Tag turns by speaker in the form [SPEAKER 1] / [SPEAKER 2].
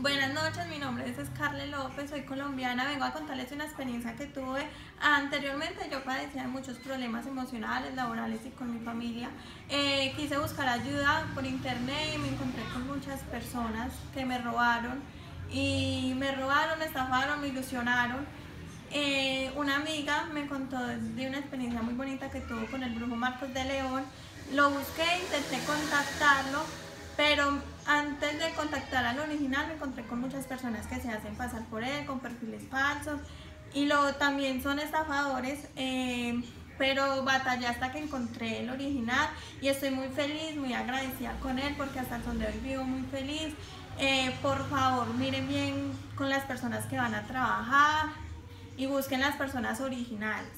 [SPEAKER 1] Buenas noches, mi nombre es Scarlett López, soy colombiana, vengo a contarles una experiencia que tuve. Anteriormente yo padecía de muchos problemas emocionales, laborales y con mi familia. Eh, quise buscar ayuda por internet y me encontré con muchas personas que me robaron y me robaron, me estafaron, me ilusionaron. Eh, una amiga me contó de una experiencia muy bonita que tuvo con el brujo Marcos de León. Lo busqué, intenté contactarlo, pero antes de contactar al original me encontré con muchas personas que se hacen pasar por él, con perfiles falsos y luego también son estafadores, eh, pero batallé hasta que encontré el original y estoy muy feliz, muy agradecida con él porque hasta el son de hoy vivo muy feliz. Eh, por favor, miren bien con las personas que van a trabajar y busquen las personas originales.